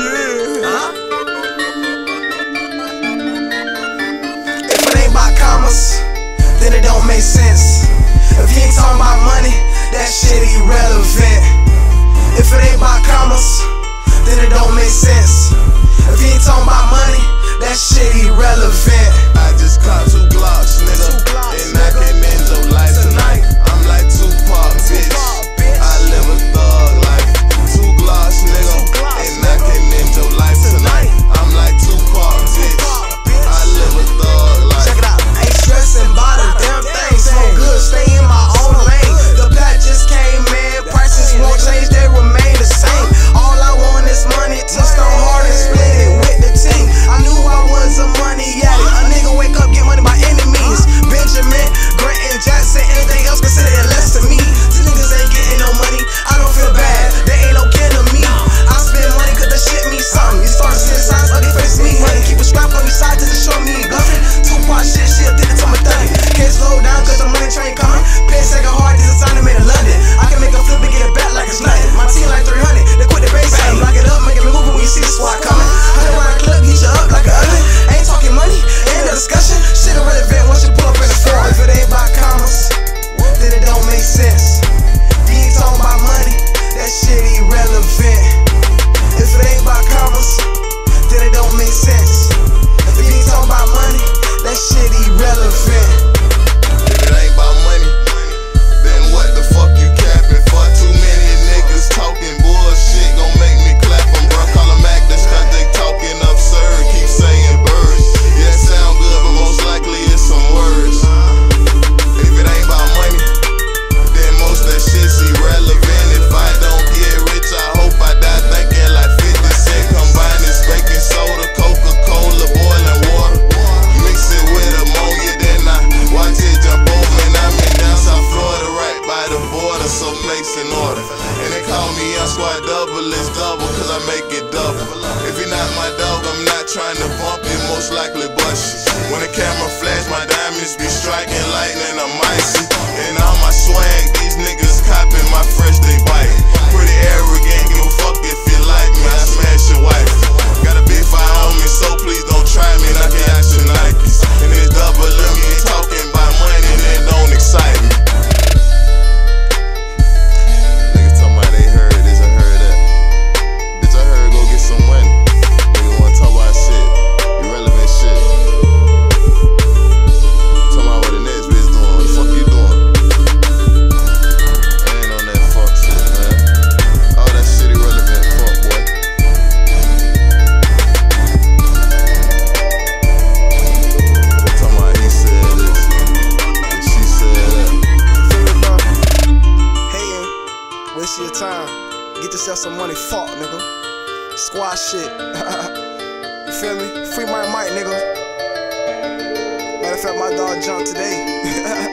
shit. Huh? If it ain't about commas, then it don't make sense. If you ain't talking about money, that shit irrelevant. If it ain't about commas, then it don't make sense. If you ain't talking about money, event. If it ain't about commas, then it don't make sense. If you ain't talking about money, that shit place in order. And they call me Young Squad Double, it's double, cause I make it double. If you're not my dog, I'm not trying to bump you, most likely. Sell some money fuck, nigga. Squad shit. you feel me? Free my mic, nigga. Matter of fact, my dog jumped today.